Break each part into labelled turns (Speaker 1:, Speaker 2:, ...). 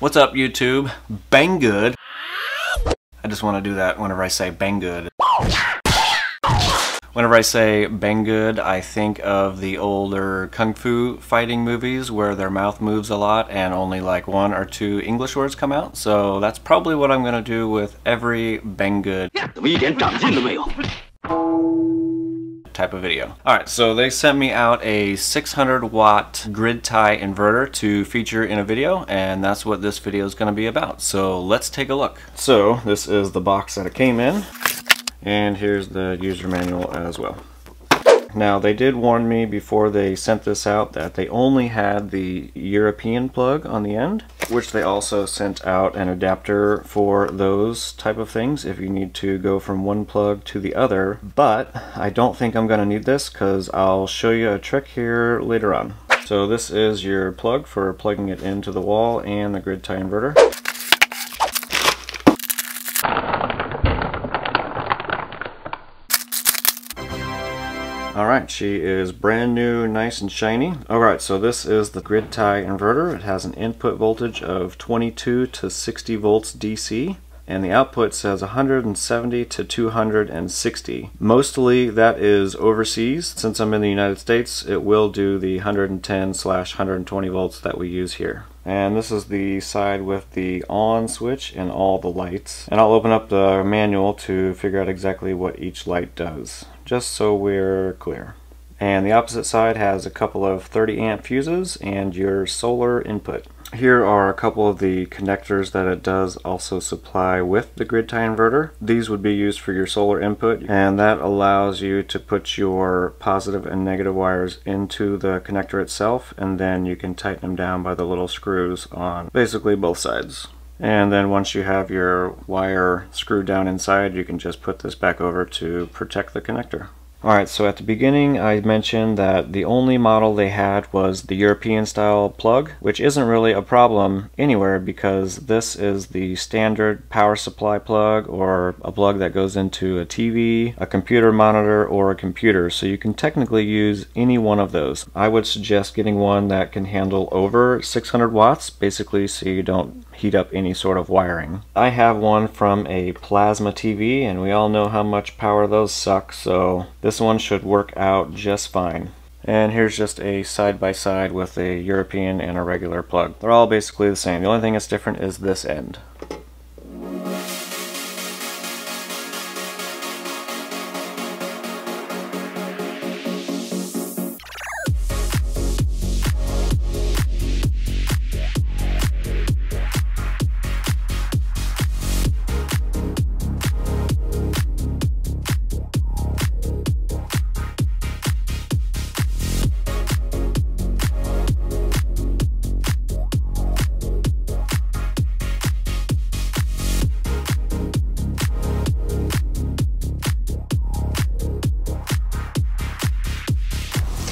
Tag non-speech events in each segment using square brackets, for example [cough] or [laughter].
Speaker 1: What's up YouTube? Bang good. I just want to do that whenever I say bang good. Whenever I say bang good, I think of the older kung fu fighting movies where their mouth moves a lot and only like one or two English words come out. So that's probably what I'm going to do with every Banggood type of video. Alright, so they sent me out a 600 watt grid tie inverter to feature in a video and that's what this video is going to be about. So let's take a look. So this is the box that it came in and here's the user manual as well. Now they did warn me before they sent this out that they only had the European plug on the end, which they also sent out an adapter for those type of things if you need to go from one plug to the other. But I don't think I'm going to need this because I'll show you a trick here later on. So this is your plug for plugging it into the wall and the grid tie inverter. Alright, she is brand new, nice and shiny. Alright, so this is the grid tie inverter. It has an input voltage of 22 to 60 volts DC and the output says 170 to 260. Mostly that is overseas. Since I'm in the United States, it will do the 110 slash 120 volts that we use here. And this is the side with the on switch and all the lights. And I'll open up the manual to figure out exactly what each light does just so we're clear. And the opposite side has a couple of 30 amp fuses and your solar input. Here are a couple of the connectors that it does also supply with the grid tie inverter. These would be used for your solar input and that allows you to put your positive and negative wires into the connector itself and then you can tighten them down by the little screws on basically both sides. And then once you have your wire screwed down inside, you can just put this back over to protect the connector. Alright, so at the beginning I mentioned that the only model they had was the European style plug, which isn't really a problem anywhere because this is the standard power supply plug or a plug that goes into a TV, a computer monitor, or a computer, so you can technically use any one of those. I would suggest getting one that can handle over 600 watts, basically so you don't heat up any sort of wiring. I have one from a plasma TV and we all know how much power those suck so this one should work out just fine. And here's just a side-by-side -side with a European and a regular plug. They're all basically the same. The only thing that's different is this end.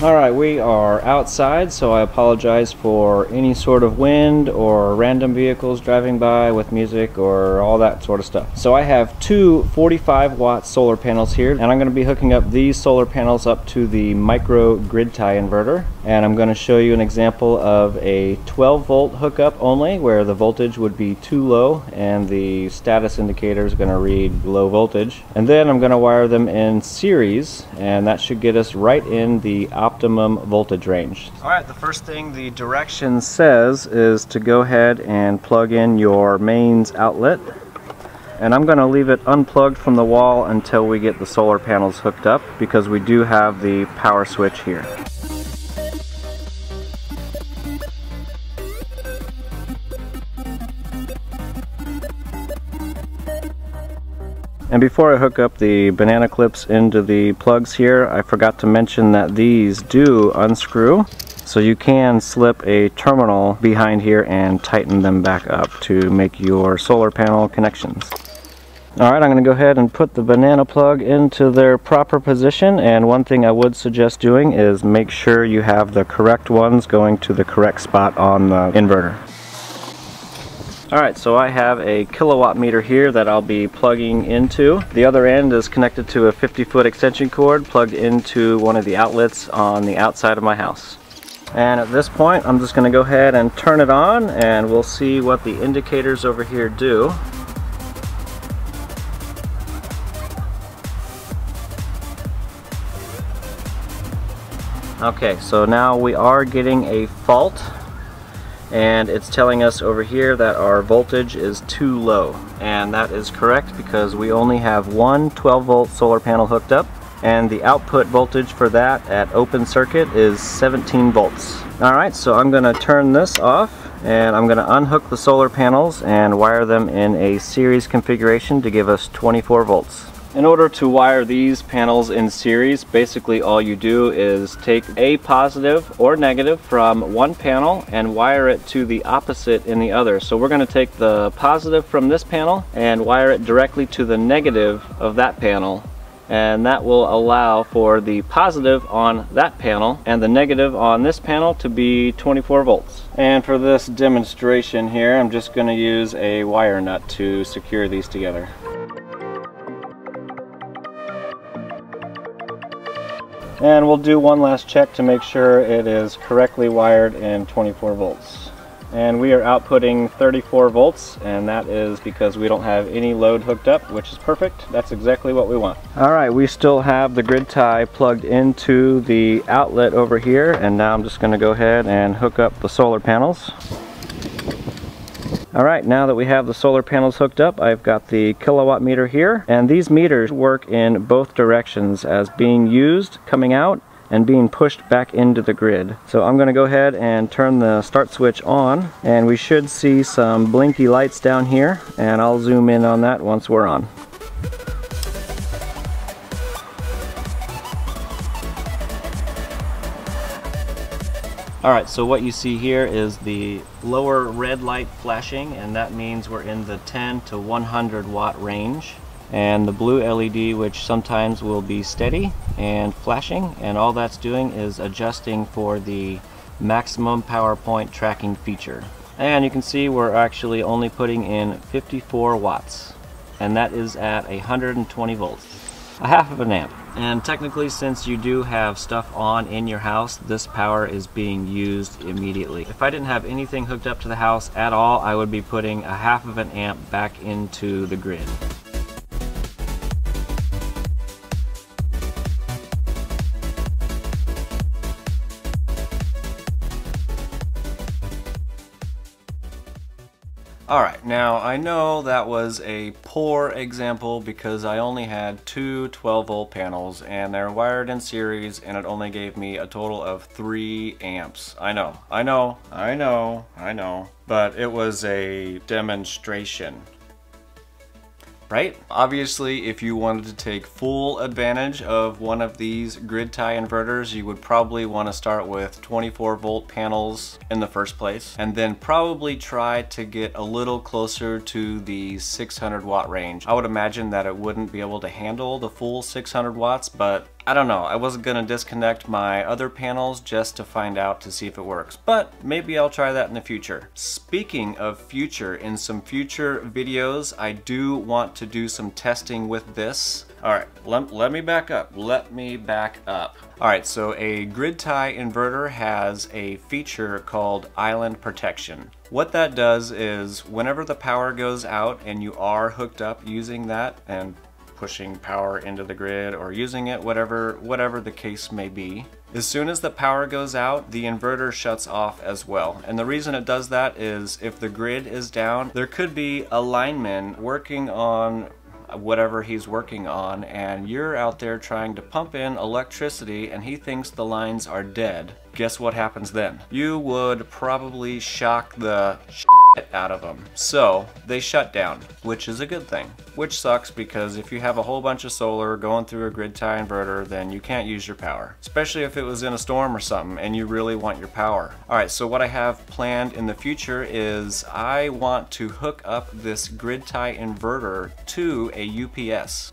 Speaker 1: Alright, we are outside, so I apologize for any sort of wind or random vehicles driving by with music or all that sort of stuff. So I have two 45 watt solar panels here, and I'm going to be hooking up these solar panels up to the micro grid tie inverter. And I'm going to show you an example of a 12 volt hookup only, where the voltage would be too low and the status indicator is going to read low voltage. And then I'm going to wire them in series, and that should get us right in the optimum voltage range. Alright, the first thing the direction says is to go ahead and plug in your mains outlet. And I'm going to leave it unplugged from the wall until we get the solar panels hooked up because we do have the power switch here. And before I hook up the banana clips into the plugs here, I forgot to mention that these do unscrew. So you can slip a terminal behind here and tighten them back up to make your solar panel connections. Alright, I'm going to go ahead and put the banana plug into their proper position and one thing I would suggest doing is make sure you have the correct ones going to the correct spot on the inverter. Alright, so I have a kilowatt meter here that I'll be plugging into. The other end is connected to a 50 foot extension cord plugged into one of the outlets on the outside of my house. And at this point, I'm just gonna go ahead and turn it on and we'll see what the indicators over here do. Okay, so now we are getting a fault and it's telling us over here that our voltage is too low and that is correct because we only have one 12 volt solar panel hooked up and the output voltage for that at open circuit is 17 volts. Alright, so I'm going to turn this off and I'm going to unhook the solar panels and wire them in a series configuration to give us 24 volts. In order to wire these panels in series, basically all you do is take a positive or negative from one panel and wire it to the opposite in the other. So we're going to take the positive from this panel and wire it directly to the negative of that panel and that will allow for the positive on that panel and the negative on this panel to be 24 volts. And for this demonstration here, I'm just going to use a wire nut to secure these together. And we'll do one last check to make sure it is correctly wired in 24 volts. And we are outputting 34 volts and that is because we don't have any load hooked up which is perfect. That's exactly what we want. All right we still have the grid tie plugged into the outlet over here and now I'm just going to go ahead and hook up the solar panels Alright, now that we have the solar panels hooked up, I've got the kilowatt meter here, and these meters work in both directions as being used coming out and being pushed back into the grid. So I'm going to go ahead and turn the start switch on and we should see some blinky lights down here and I'll zoom in on that once we're on. Alright, so what you see here is the lower red light flashing and that means we're in the 10 to 100 watt range. And the blue LED which sometimes will be steady and flashing and all that's doing is adjusting for the maximum power point tracking feature. And you can see we're actually only putting in 54 watts and that is at 120 volts a half of an amp. And technically since you do have stuff on in your house this power is being used immediately. If I didn't have anything hooked up to the house at all I would be putting a half of an amp back into the grid Alright, now I know that was a poor example because I only had two 12 volt panels and they're wired in series and it only gave me a total of 3 amps. I know, I know, I know, I know, but it was a demonstration right? Obviously, if you wanted to take full advantage of one of these grid tie inverters, you would probably want to start with 24 volt panels in the first place, and then probably try to get a little closer to the 600 watt range. I would imagine that it wouldn't be able to handle the full 600 watts, but I don't know, I wasn't gonna disconnect my other panels just to find out to see if it works, but maybe I'll try that in the future. Speaking of future, in some future videos, I do want to do some testing with this. All right, let, let me back up, let me back up. All right, so a grid tie inverter has a feature called island protection. What that does is whenever the power goes out and you are hooked up using that, and pushing power into the grid or using it, whatever, whatever the case may be. As soon as the power goes out, the inverter shuts off as well. And the reason it does that is if the grid is down, there could be a lineman working on whatever he's working on and you're out there trying to pump in electricity and he thinks the lines are dead. Guess what happens then? You would probably shock the out of them. So they shut down, which is a good thing. Which sucks because if you have a whole bunch of solar going through a grid tie inverter, then you can't use your power. Especially if it was in a storm or something and you really want your power. Alright, so what I have planned in the future is I want to hook up this grid tie inverter to a UPS.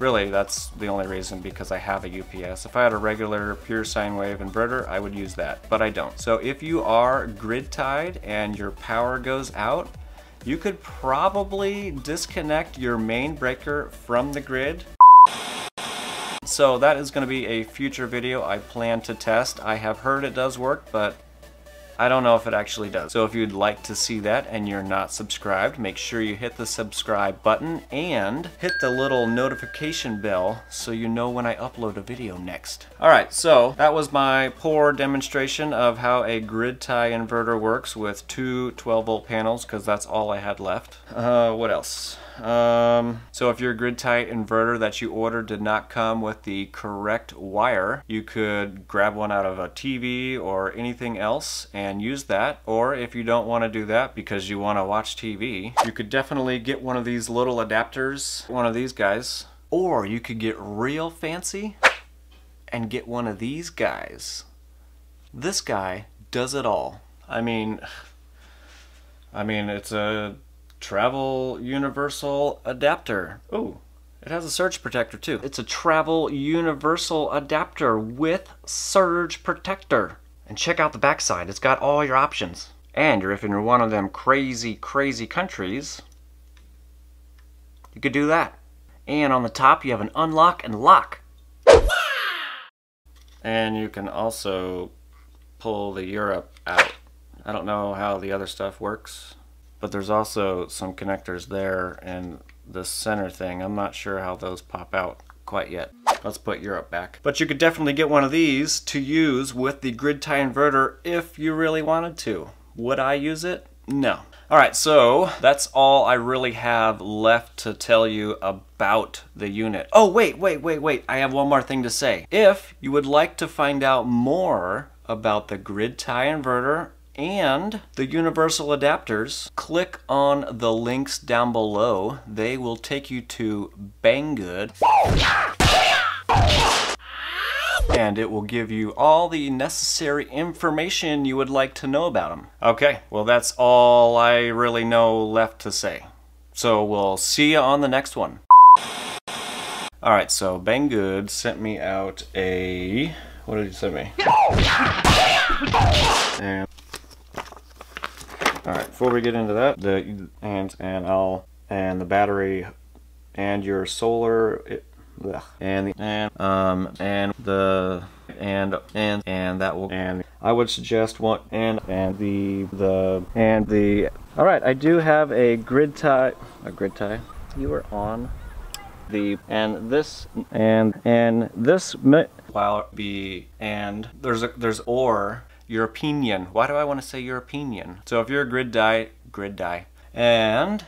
Speaker 1: Really, that's the only reason because I have a UPS. If I had a regular pure sine wave inverter, I would use that, but I don't. So if you are grid tied and your power goes out, you could probably disconnect your main breaker from the grid So that is going to be a future video I plan to test. I have heard it does work, but I don't know if it actually does. So if you'd like to see that and you're not subscribed, make sure you hit the subscribe button and hit the little notification bell so you know when I upload a video next. Alright, so that was my poor demonstration of how a grid tie inverter works with two 12 volt panels because that's all I had left. Uh, what else? Um, so if your grid tie inverter that you ordered did not come with the correct wire, you could grab one out of a TV or anything else and use that. Or if you don't want to do that because you want to watch TV, you could definitely get one of these little adapters, one of these guys. Or you could get real fancy and get one of these guys. This guy does it all. I mean, [sighs] I mean, it's a travel universal adapter. Oh, it has a surge protector too. It's a travel universal adapter with surge protector. And check out the backside, it's got all your options. And if you're in one of them crazy, crazy countries, you could do that. And on the top you have an unlock and lock. And you can also pull the Europe out. I don't know how the other stuff works but there's also some connectors there and the center thing. I'm not sure how those pop out quite yet. Let's put Europe back. But you could definitely get one of these to use with the grid tie inverter if you really wanted to. Would I use it? No. Alright, so that's all I really have left to tell you about the unit. Oh, wait, wait, wait, wait. I have one more thing to say. If you would like to find out more about the grid tie inverter and the universal adapters, click on the links down below. They will take you to Banggood. And it will give you all the necessary information you would like to know about them. Okay, well that's all I really know left to say. So we'll see you on the next one. Alright, so Banggood sent me out a... What did he send me? And all right, before we get into that, the and and I'll and the battery and your solar it, and the and um and the and and and that will and I would suggest one and and the the and the all right I do have a grid tie a grid tie. You are on the and this and and this while be and there's a there's or your opinion. Why do I want to say your opinion? So if you're a grid die, grid die, and